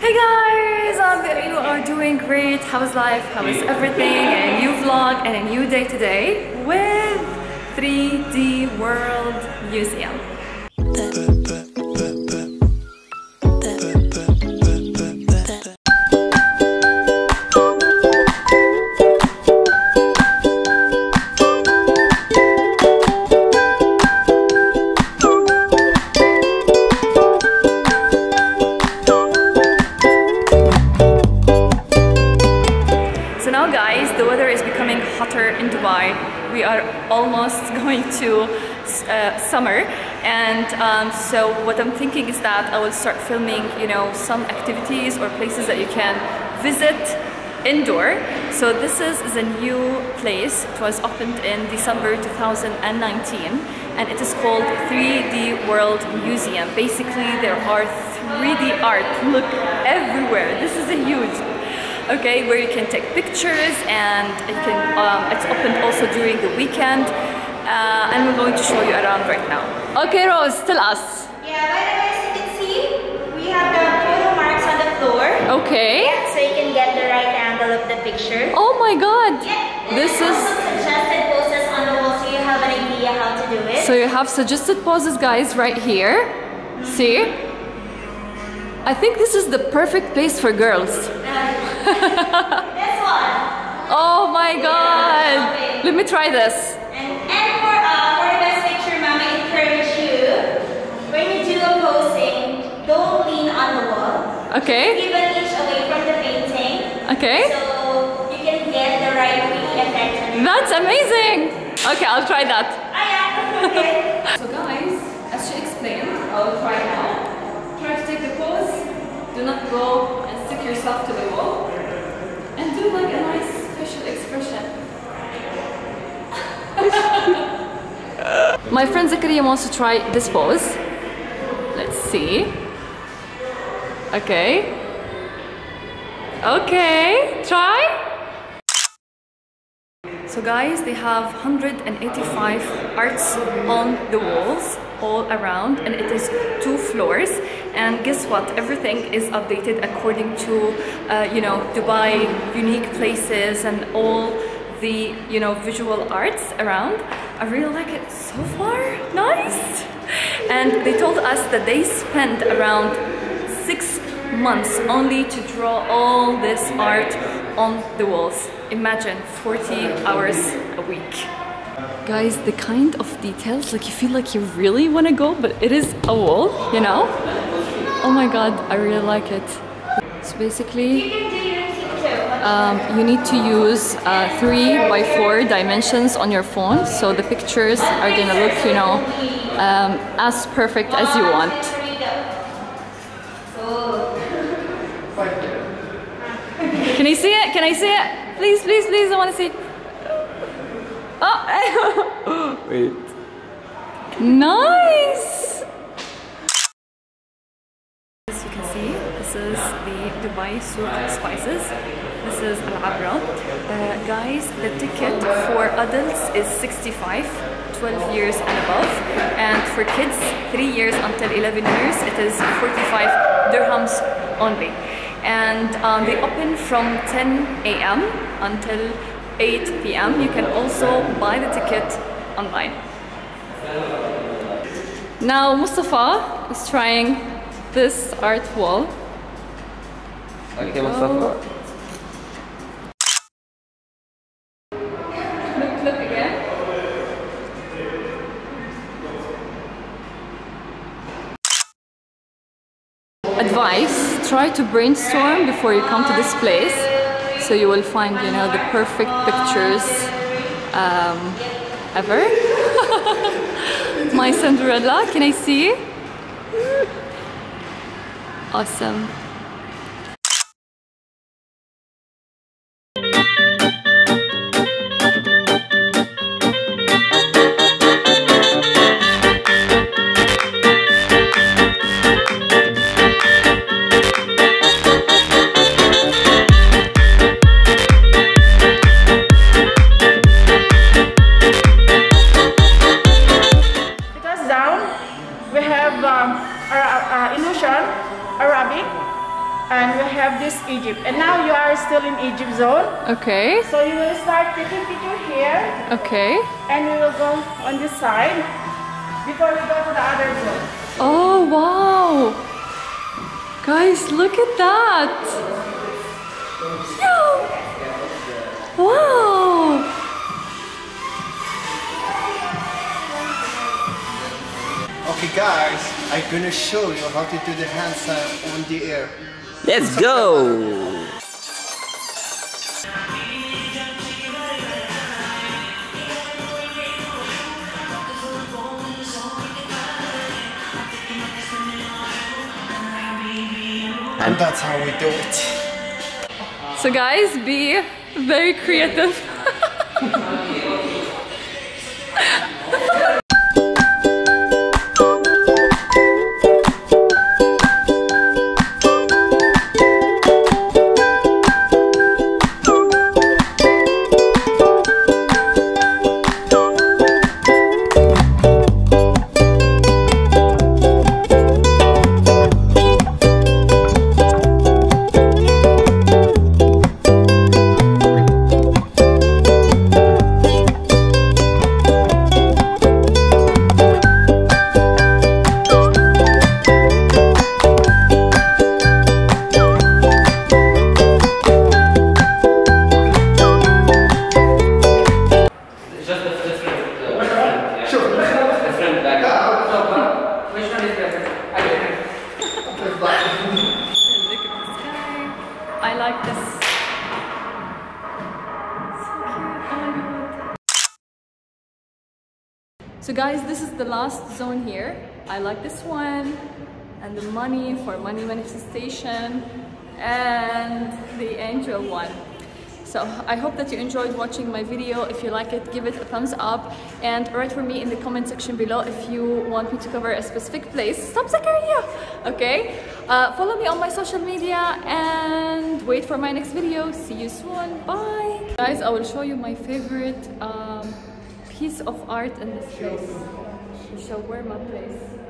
Hey guys, I hope you are doing great. How is life? How is everything? And a new vlog and a new day today with 3D World Museum. Almost going to uh, summer and um, so what I'm thinking is that I will start filming, you know, some activities or places that you can visit indoor. So this is, a new place. It was opened in December 2019 and it is called 3D World Museum. Basically there are 3D art, look everywhere. This is a huge okay, where you can take pictures and you can, um, it's open also during the weekend. Uh, and we're going to show you around right now. Okay, Rose, tell us. Yeah, by the way, as you can see, we have the photo marks on the floor. Okay. Yeah, so you can get the right angle of the picture. Oh my god. Yeah, This is. also suggested poses on the wall so you have an idea how to do it. So you have suggested poses, guys, right here. See? I think this is the perfect place for girls. This one. Oh my god. Let me try this. And, and for, uh, for the best picture, Mama encourage you, when you do a posing, don't lean on the wall. Okay. Give an inch away from the painting. Okay. So you can get the right 3D effect That's amazing. Okay, I'll try that. Ah, yeah, okay. So guys, as she explained, I'll try now. Try to take the pose. Do not go and stick yourself to the wall. And do like a nice facial expression. My friend Zakaria wants to try this pose. Let's see. Okay. Okay, try. So guys, they have 185 arts on the walls all around and it is two floors and guess what everything is updated according to uh, you know Dubai unique places and all the you know visual arts around I really like it so far nice and they told us that they spent around six months only to draw all this art on the walls. Imagine 40 hours a week. Guys, the kind of details, like you feel like you really want to go, but it is a wall, you know? Oh my god, I really like it. So basically, um, you need to use uh, three by four dimensions on your phone, so the pictures are gonna look, you know, um, as perfect as you want. Can I see it? Can I see it? Please, please, please, I want to see. Oh, wait. Nice. Dubai Souk Spices. This is Al Abra. Uh, guys, the ticket for adults is 65, 12 years and above. And for kids, 3 years until 11 years, it is 45 dirhams only. And um, they open from 10 a.m. until 8 p.m. You can also buy the ticket online. Now Mustafa is trying this art wall. Okay, Mustafa. Look, look again. Advice, try to brainstorm before you come to this place so you will find, you know, the perfect pictures um, ever. My Cinderella, can I see? you? Awesome. We have um, Ara- uh, Arabic, and we have this Egypt. And now you are still in Egypt zone. Okay. So you will start taking picture here, Okay. and we will go on this side before we go to the other zone. Oh wow! Guys, look at that! Yo! Wow! Okay guys, I'm gonna show you how to do the handstand on the air. Let's go! And that's how we do it. So guys, be very creative. So guys, this is the last zone here. I like this one and the money for money manifestation and the angel one. So I hope that you enjoyed watching my video. If you like it, give it a thumbs up and write for me in the comment section below if you want me to cover a specific place. Stop Zakaria! Okay? Uh, follow me on my social media and wait for my next video. See you soon. Bye! Guys, I will show you my favorite um, piece of art in this place. The shawarma place.